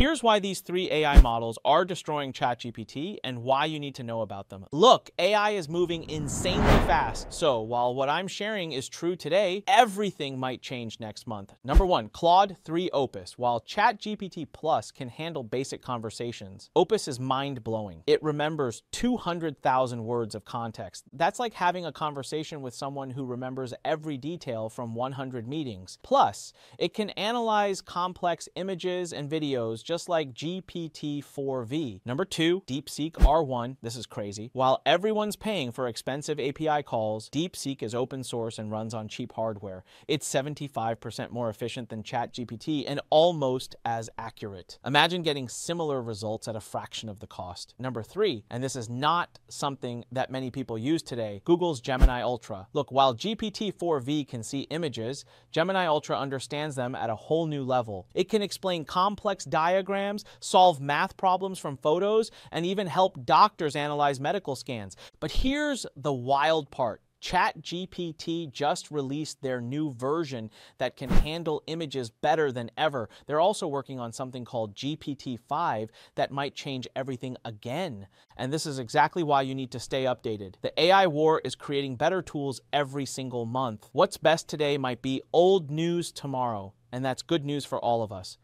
Here's why these three AI models are destroying ChatGPT and why you need to know about them. Look, AI is moving insanely fast, so while what I'm sharing is true today, everything might change next month. Number one, Claude 3 Opus. While ChatGPT Plus can handle basic conversations, Opus is mind blowing. It remembers 200,000 words of context. That's like having a conversation with someone who remembers every detail from 100 meetings. Plus, it can analyze complex images and videos just like GPT-4v. Number two, DeepSeek R1. This is crazy. While everyone's paying for expensive API calls, DeepSeek is open source and runs on cheap hardware. It's 75% more efficient than ChatGPT and almost as accurate. Imagine getting similar results at a fraction of the cost. Number three, and this is not something that many people use today, Google's Gemini Ultra. Look, while GPT-4v can see images, Gemini Ultra understands them at a whole new level. It can explain complex diagrams diagrams, solve math problems from photos, and even help doctors analyze medical scans. But here's the wild part. ChatGPT just released their new version that can handle images better than ever. They're also working on something called GPT-5 that might change everything again. And this is exactly why you need to stay updated. The AI war is creating better tools every single month. What's best today might be old news tomorrow, and that's good news for all of us.